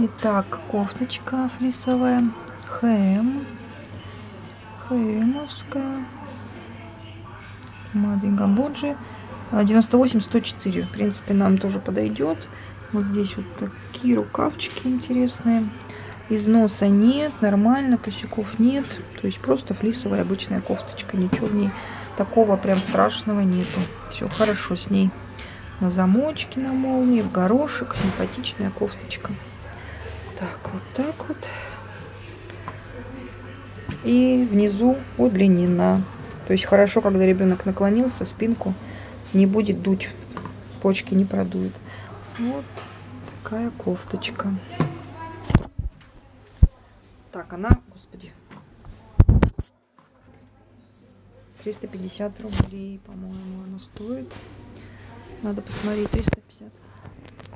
Итак, кофточка флисовая. Хэм. Хэмовская. Мады Гамбоджи. 98-104. В принципе, нам тоже подойдет. Вот здесь вот такие рукавчики интересные. Износа нет, нормально, косяков нет. То есть просто флисовая обычная кофточка. Ничего в ней такого прям страшного нету. Все хорошо с ней. На замочке, на молнии, в горошек. Симпатичная кофточка. Так, вот так вот. И внизу удлинена. То есть хорошо, когда ребенок наклонился, спинку не будет дуть. Почки не продует. Вот такая кофточка. Так, она, господи, 350 рублей, по-моему, она стоит. Надо посмотреть, 350.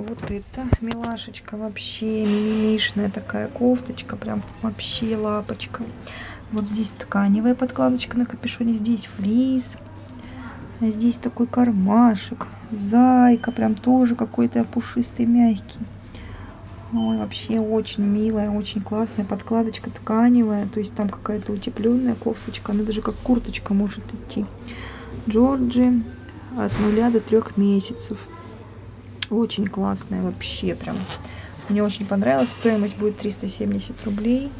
Вот это милашечка вообще, мимимишная такая кофточка, прям вообще лапочка. Вот здесь тканевая подкладочка на капюшоне, здесь. А здесь такой кармашек, зайка, прям тоже какой-то пушистый, мягкий. Ой, вообще очень милая, очень классная подкладочка тканевая. То есть там какая-то утепленная кофточка. Она даже как курточка может идти. Джорджи от нуля до трех месяцев. Очень классная вообще прям. Мне очень понравилась. Стоимость будет 370 рублей.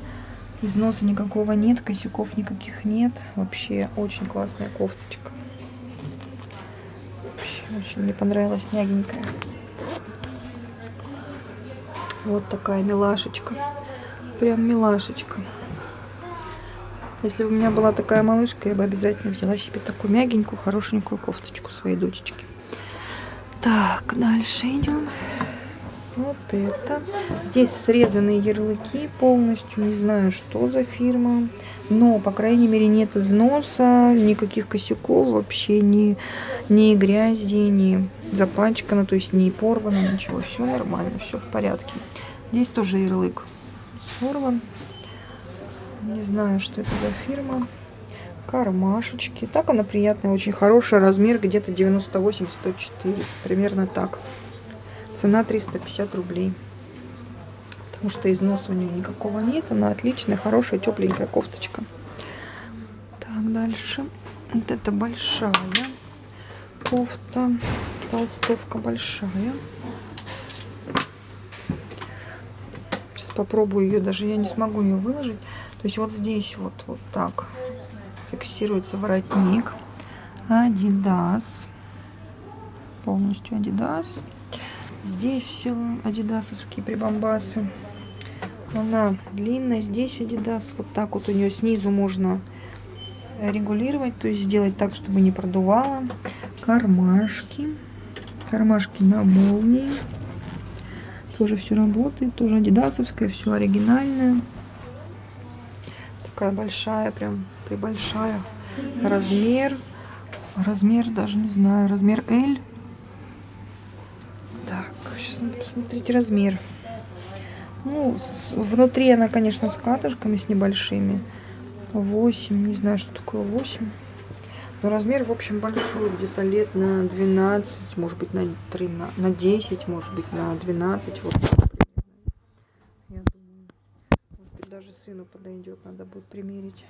Износа никакого нет, косяков никаких нет. Вообще очень классная кофточка. Вообще очень мне понравилась, мягенькая. Вот такая милашечка. Прям милашечка. Если бы у меня была такая малышка, я бы обязательно взяла себе такую мягенькую, хорошенькую кофточку своей дочечки. Так, дальше идем. Вот это. Здесь срезанные ярлыки полностью. Не знаю, что за фирма. Но, по крайней мере, нет износа, никаких косяков вообще, ни, ни грязи, ни запачкано, то есть не порвано, ничего. Все нормально, все в порядке. Здесь тоже ярлык сорван. Не знаю, что это за фирма кармашечки. Так она приятная, очень хорошая. Размер где-то 98-104. Примерно так. Цена 350 рублей. Потому что износа у нее никакого нет. Она отличная, хорошая, тепленькая кофточка. Так, дальше. Вот это большая кофта. Толстовка большая. Сейчас попробую ее. Даже я не смогу ее выложить. То есть вот здесь вот, вот так фиксируется воротник. Adidas. Полностью Adidas. Здесь все адидасовские прибамбасы. Она длинная, здесь Adidas. Вот так вот у нее снизу можно регулировать, то есть сделать так, чтобы не продувало. Кармашки. Кармашки на молнии. Тоже все работает, тоже адидасовская, все оригинальное такая большая, прям прибольшая. Размер, размер даже не знаю, размер L. Так, сейчас надо посмотреть размер. Ну, с, внутри она, конечно, с катышками, с небольшими. 8, не знаю, что такое 8. Но размер, в общем, большой, где-то лет на 12, может быть, на 13, на 10, может быть, на 12. Вот даже сыну подойдет, надо будет примерить.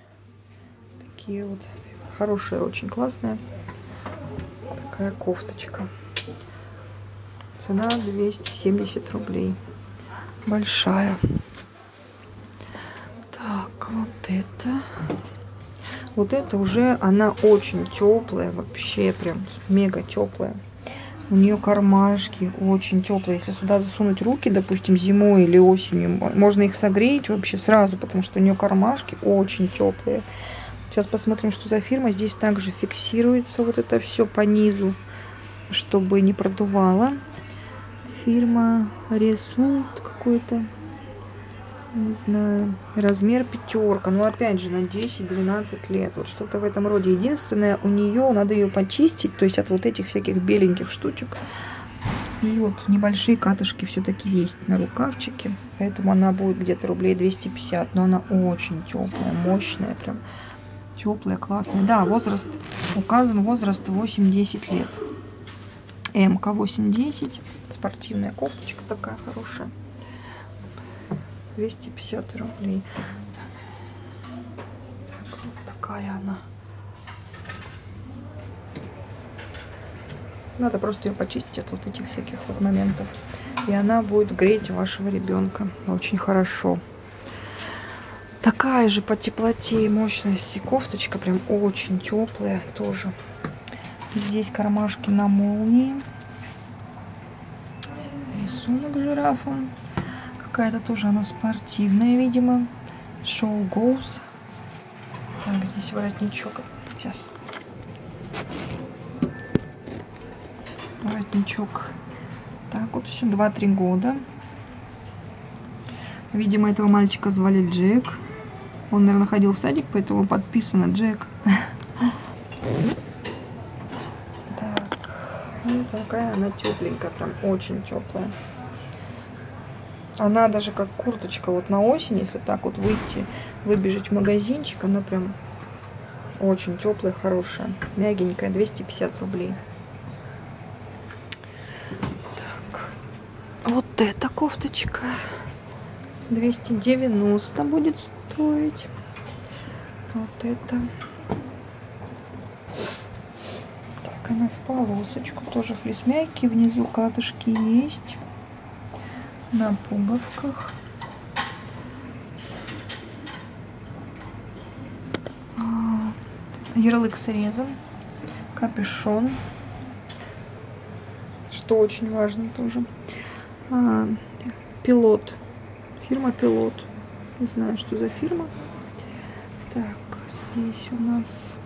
Такие вот хорошая, очень классная такая кофточка. Цена 270 рублей. Большая. Так, вот это. Вот это уже она очень теплая, вообще прям мега теплая. У нее кармашки очень теплые. Если сюда засунуть руки, допустим, зимой или осенью, можно их согреть вообще сразу, потому что у нее кармашки очень теплые. Сейчас посмотрим, что за фирма. Здесь также фиксируется вот это все по низу, чтобы не продувало. Фирма Result какой-то не знаю, размер пятерка. Ну, опять же, на 10-12 лет. Вот что-то в этом роде. Единственное, у нее надо ее почистить, то есть от вот этих всяких беленьких штучек. И вот небольшие катышки все-таки есть на рукавчике. Поэтому она будет где-то рублей 250. Но она очень теплая, мощная, прям теплая, классная. Да, возраст, указан возраст 8-10 лет. МК 8-10. Спортивная кофточка такая хорошая. 250 рублей. Так, вот такая она. Надо просто ее почистить от вот этих всяких вот моментов. И она будет греть вашего ребенка очень хорошо. Такая же по теплоте и мощности кофточка, прям очень теплая тоже. Здесь кармашки на молнии. Рисунок жирафа. Какая-то тоже она спортивная, видимо. Show goes. Так, здесь воротничок. Сейчас. Воротничок. Так вот все, 2-3 года. Видимо, этого мальчика звали Джек. Он, наверное, ходил в садик, поэтому подписано Джек. Так, ну такая она тепленькая, прям очень теплая. Она даже как курточка вот на осень, если так вот выйти, выбежать в магазинчик, она прям очень теплая, хорошая, мягенькая, 250 рублей. Так, вот эта кофточка 290 будет стоить. Вот это. Так, она в полосочку. Тоже флис мягкий. Внизу катышки есть. На пуговках. А, ярлык срезан. Капюшон. Что очень важно тоже. А, пилот. Фирма Пилот. Не знаю, что за фирма. Так, здесь у нас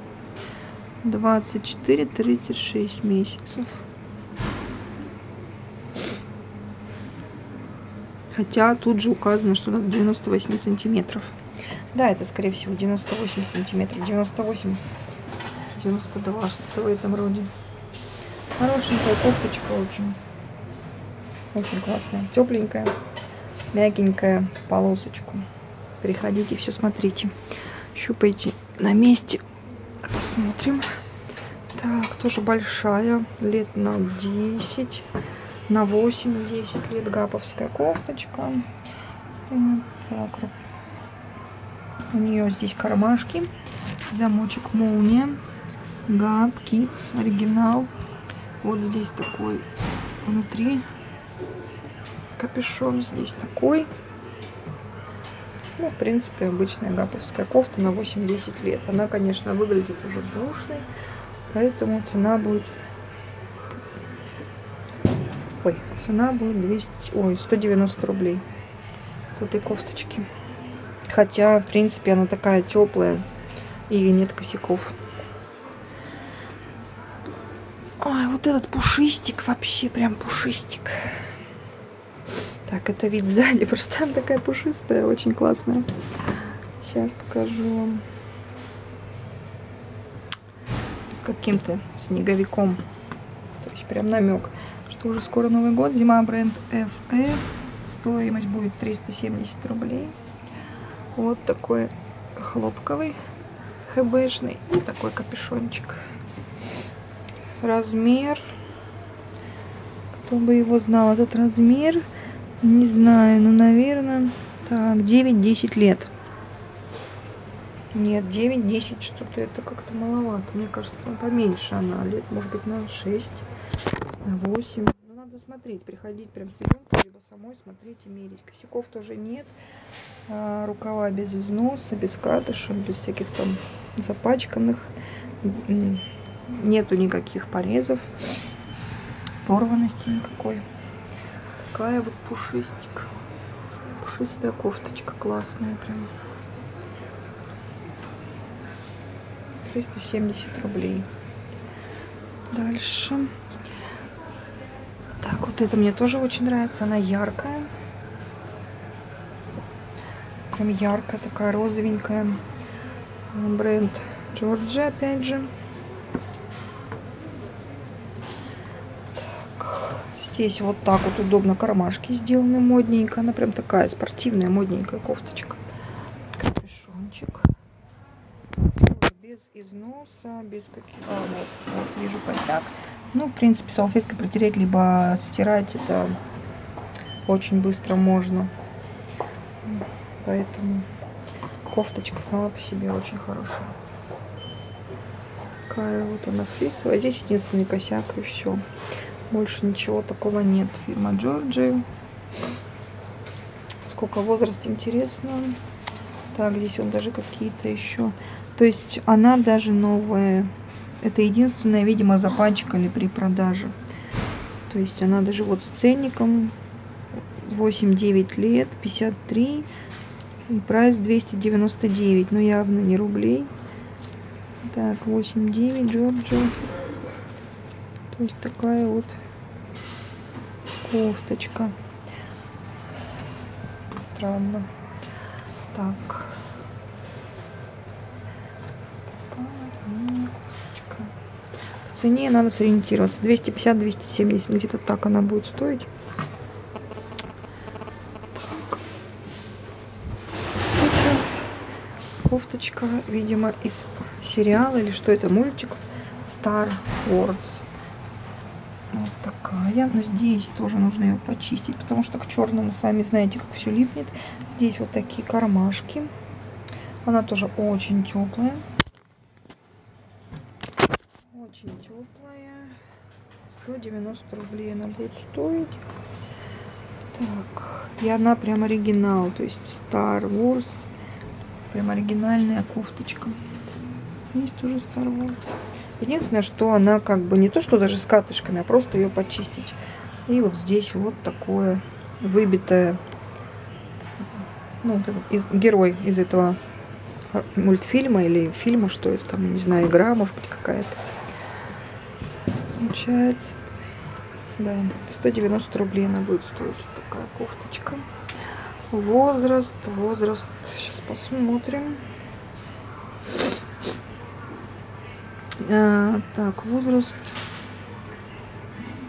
24-36 месяцев. Хотя тут же указано, что на 98 сантиметров. Да, это скорее всего 98 сантиметров. 98, 92, что-то в этом роде. Хорошенькая кофточка очень. Очень классная. Тепленькая, мягенькая полосочку. Приходите, все смотрите. Щупайте на месте. Посмотрим. Так, тоже большая. Лет на 10, на 8-10 лет гаповская кофточка. Так, у нее здесь кармашки. Замочек молния. Гап, Kids, оригинал. Вот здесь такой внутри капюшон. Здесь такой. Ну, в принципе, обычная гаповская кофта на 8-10 лет. Она, конечно, выглядит уже бушной, поэтому цена будет... Ой, цена будет 200... Ой, 190 рублей. Тут и кофточки. Хотя, в принципе, она такая теплая и нет косяков. Ой, вот этот пушистик вообще прям пушистик. Так, это вид сзади, просто она такая пушистая, очень классная. Сейчас покажу вам. С каким-то снеговиком. То есть прям намек, что уже скоро Новый год, зима бренд FF. Стоимость будет 370 рублей. Вот такой хлопковый, хбшный и такой капюшончик. Размер. Кто бы его знал, этот размер не знаю, ну, наверное, так, 9-10 лет. Нет, 9-10 что-то это как-то маловато. Мне кажется, поменьше она. Лет, может быть, на 6, на 8. Ну, надо смотреть, приходить прям с ребенком, либо самой смотреть и мерить. Косяков тоже нет. А, рукава без износа, без катышек, без всяких там запачканных. Нету никаких порезов, порванности никакой такая вот пушистик. Пушистая кофточка классная прям. 370 рублей. Дальше. Так, вот это мне тоже очень нравится. Она яркая. Прям яркая, такая розовенькая. Бренд Джорджи, опять же. Здесь вот так вот удобно кармашки сделаны модненько. Она прям такая спортивная, модненькая кофточка. Капюшончик. Без износа, без каких... А, вот, вот, вижу косяк. Ну, в принципе, салфеткой протереть, либо стирать это очень быстро можно. Поэтому кофточка сама по себе очень хорошая. Такая вот она флисовая. Здесь единственный косяк и все. Больше ничего такого нет. Фирма Джорджи. Сколько возраст, интересно. Так, здесь вот даже какие-то еще. То есть она даже новая. Это единственное, видимо, запачкали при продаже. То есть она даже вот с ценником 8-9 лет, 53. И прайс 299, но явно не рублей. Так, 8-9, Джорджия. То есть такая вот кофточка. Странно. Так. В цене надо сориентироваться. 250-270, где-то так она будет стоить. кофточка, видимо, из сериала или что это, мультик Star Wars. Вот такая. Но здесь тоже нужно ее почистить, потому что к черному, сами знаете, как все липнет. Здесь вот такие кармашки. Она тоже очень теплая. Очень теплая. 190 рублей она будет стоить. Так, и она прям оригинал, то есть Star Wars. Прям оригинальная кофточка. Есть уже Star Wars. Единственное, что она как бы не то, что даже с катышками, а просто ее почистить. И вот здесь вот такое выбитое, ну, вот из, герой из этого мультфильма или фильма, что это там, не знаю, игра, может быть, какая-то. Получается, да, 190 рублей она будет стоить. Такая кофточка. Возраст, возраст, сейчас посмотрим. А, так, возраст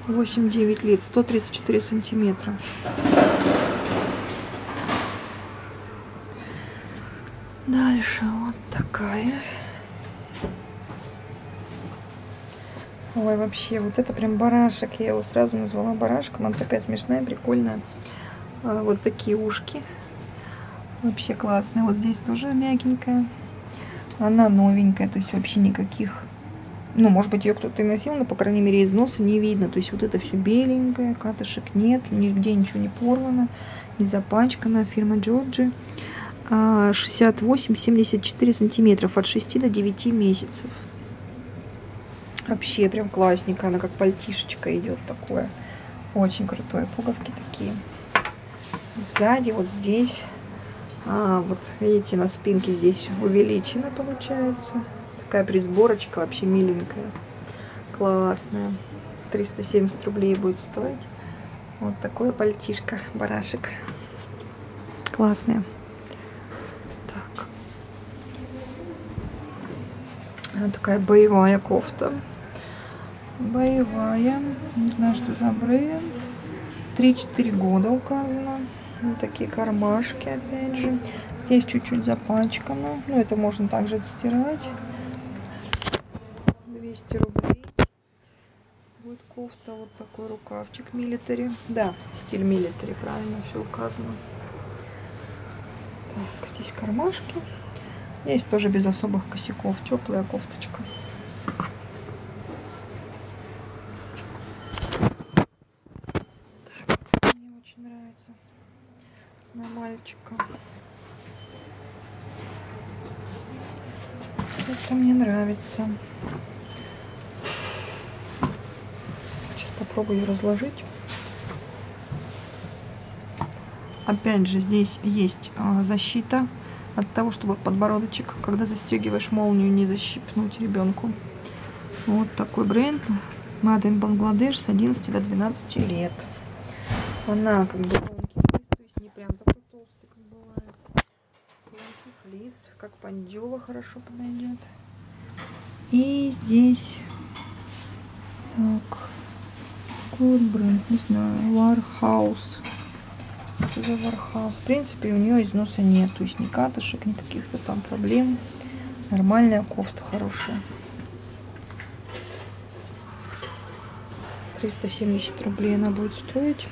8-9 лет, 134 сантиметра. Дальше вот такая. Ой, вообще, вот это прям барашек. Я его сразу назвала барашком. Она такая смешная, прикольная. А, вот такие ушки. Вообще классная. Вот здесь тоже мягенькая. Она новенькая, то есть вообще никаких ну, может быть, ее кто-то и носил, но, по крайней мере, из носа не видно. То есть вот это все беленькое, катышек нет, нигде ничего не порвано, не запачкано. Фирма Джорджи. 68-74 сантиметров от 6 до 9 месяцев. Вообще прям классненько, она как пальтишечка идет такое. Очень крутое, пуговки такие. Сзади вот здесь, а, вот видите, на спинке здесь увеличено получается. Такая присборочка вообще миленькая. Классная. 370 рублей будет стоить. Вот такое пальтишко, барашек. Классная. Так. Вот такая боевая кофта. Боевая. Не знаю, что за бренд. 3-4 года указано. Вот такие кармашки, опять же. Здесь чуть-чуть запачкано. Ну, это можно также отстирать. 200 рублей. Будет кофта, вот такой рукавчик милитари. Да, стиль милитари, правильно все указано. Так, здесь кармашки. Здесь тоже без особых косяков. Теплая кофточка. Так, мне очень нравится на мальчика. Это мне нравится. попробую разложить. Опять же, здесь есть а, защита от того, чтобы подбородочек, когда застегиваешь молнию, не защипнуть ребенку. Вот такой бренд. In Bangladesh с 11 до 12 лет. Она как бы тонкий то есть не прям такой толстый, как бывает. Тонкий флис, как пандюла хорошо подойдет. И здесь так, какой бренд, не знаю, Warhouse. Что за Warhouse? В принципе, у нее износа нет, то есть ни катышек, ни каких-то там проблем. Нормальная кофта, хорошая. 370 рублей она будет стоить.